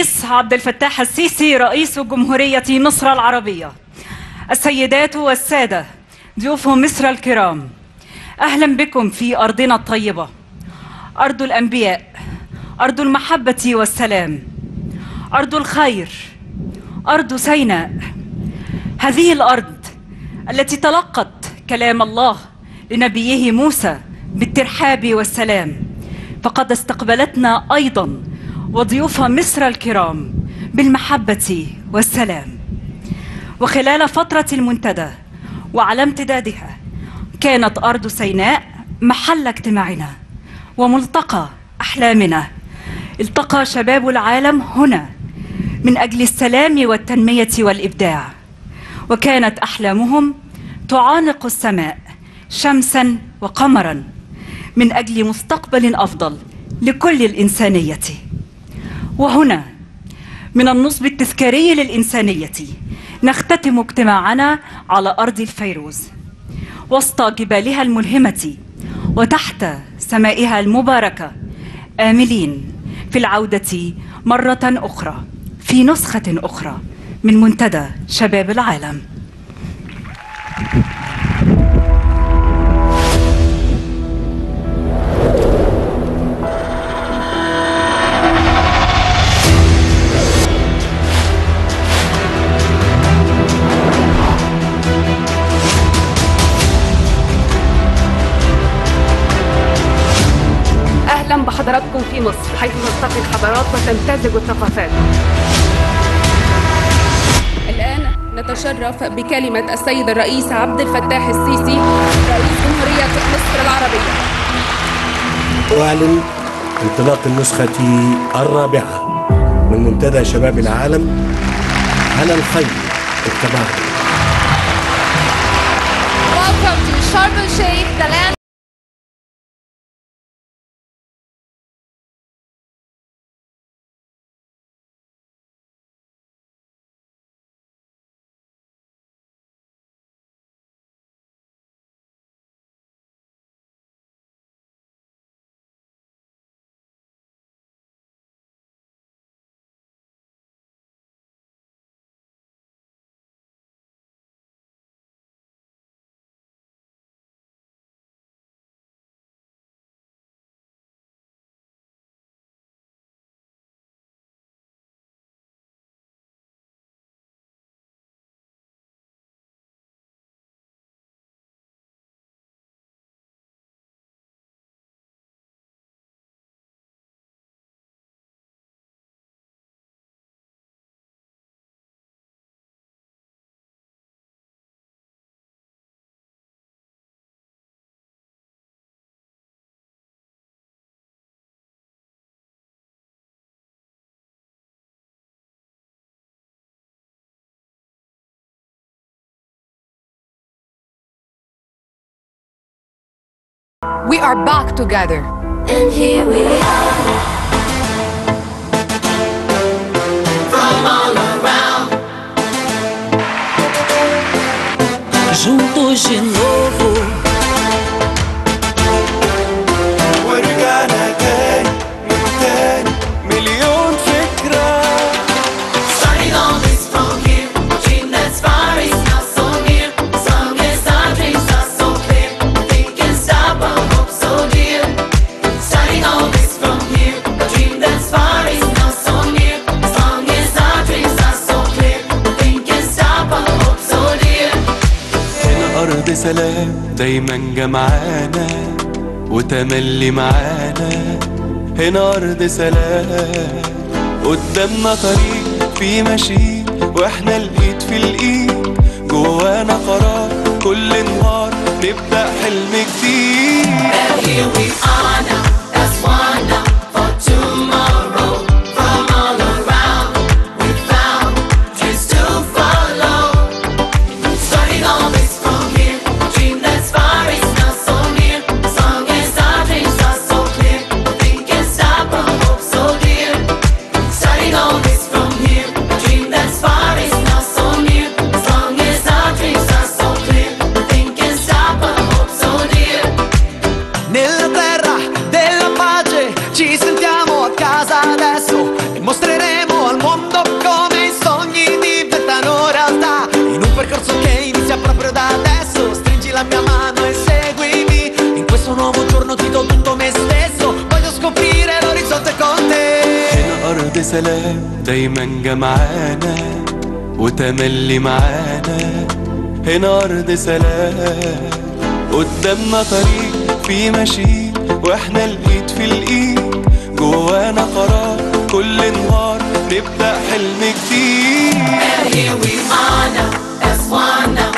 الرئيس عبد الفتاح السيسي رئيس جمهورية مصر العربية. السيدات والسادة ضيوف مصر الكرام أهلا بكم في أرضنا الطيبة. أرض الأنبياء أرض المحبة والسلام. أرض الخير أرض سيناء. هذه الأرض التي تلقت كلام الله لنبيه موسى بالترحاب والسلام فقد استقبلتنا أيضا وضيوف مصر الكرام بالمحبة والسلام. وخلال فترة المنتدى وعلى امتدادها كانت أرض سيناء محل اجتماعنا وملتقى أحلامنا. التقى شباب العالم هنا من أجل السلام والتنمية والإبداع. وكانت أحلامهم تعانق السماء شمسا وقمرا من أجل مستقبل أفضل لكل الإنسانية. وهنا من النصب التذكاري للإنسانية نختتم اجتماعنا على أرض الفيروز وسط جبالها الملهمة وتحت سمائها المباركة آملين في العودة مرة أخرى في نسخة أخرى من منتدى شباب العالم. في مصر حيث تلتقي الحضارات وتمتزج الثقافات. الآن نتشرف بكلمة السيد الرئيس عبد الفتاح السيسي رئيس جمهورية مصر العربية. أعلن انطلاق النسخة الرابعة من منتدى شباب العالم على الخير. التبادل Welcome to Sharm el Sheikh, the land. We are back together. And here we are. From all around. juntos de novo. أرض سلام دايما جمعانا وتملي معانا. هنا أرض سلام قدامنا طريق فيه ماشيين وإحنا الإيد في الإيد. جوانا قرار كل نهار نبدأ حلم جديد. سلام دايما جمعانا وتملي معانا. هنا أرض سلام. قدامنا طريق في مشي وإحنا الإيد في الإيد. جوانا قرار كل نهار نبدأ حلم جديد. اهي we اسوانا